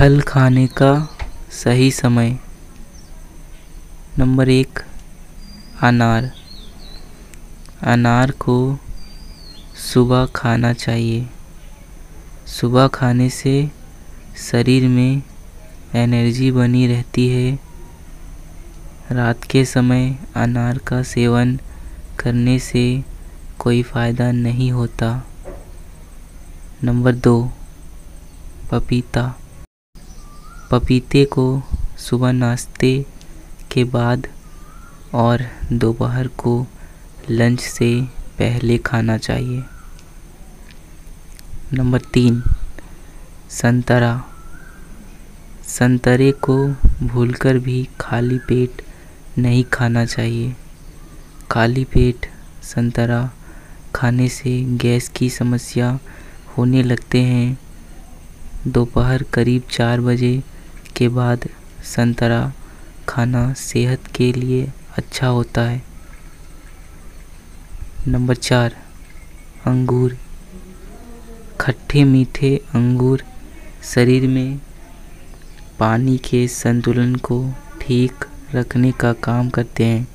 फल खाने का सही समय। नंबर एक, अनार। अनार को सुबह खाना चाहिए। सुबह खाने से शरीर में एनर्जी बनी रहती है। रात के समय अनार का सेवन करने से कोई फ़ायदा नहीं होता। नंबर दो, पपीता। पपीते को सुबह नाश्ते के बाद और दोपहर को लंच से पहले खाना चाहिए। नंबर तीन, संतरा। संतरे को भूलकर भी खाली पेट नहीं खाना चाहिए। खाली पेट संतरा खाने से गैस की समस्या होने लगते हैं। दोपहर करीब चार बजे के बाद संतरा खाना सेहत के लिए अच्छा होता है। नंबर चार, अंगूर। खट्टे मीठे अंगूर शरीर में पानी के संतुलन को ठीक रखने का काम करते हैं,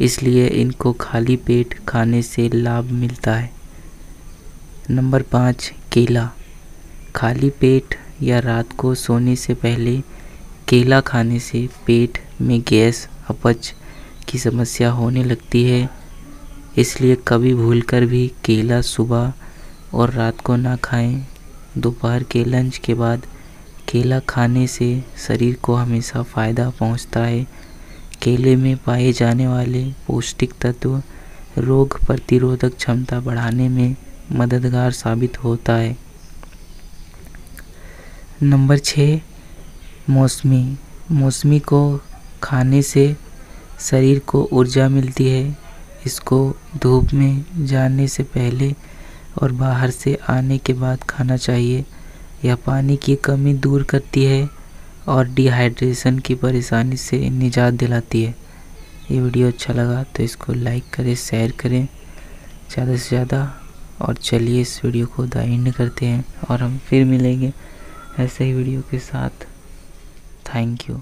इसलिए इनको खाली पेट खाने से लाभ मिलता है। नंबर पाँच, केला। खाली पेट या रात को सोने से पहले केला खाने से पेट में गैस अपच की समस्या होने लगती है। इसलिए कभी भूलकर भी केला सुबह और रात को ना खाएँ। दोपहर के लंच के बाद केला खाने से शरीर को हमेशा फ़ायदा पहुँचता है। केले में पाए जाने वाले पौष्टिक तत्व रोग प्रतिरोधक क्षमता बढ़ाने में मददगार साबित होता है। नंबर छः, मौसमी। मौसमी को खाने से शरीर को ऊर्जा मिलती है। इसको धूप में जाने से पहले और बाहर से आने के बाद खाना चाहिए। यह पानी की कमी दूर करती है और डिहाइड्रेशन की परेशानी से निजात दिलाती है। ये वीडियो अच्छा लगा तो इसको लाइक करें शेयर करें ज़्यादा से ज़्यादा और चलिए इस वीडियो को द करते हैं और हम फिर मिलेंगे। ऐसे ही वीडियो के साथ। Thank you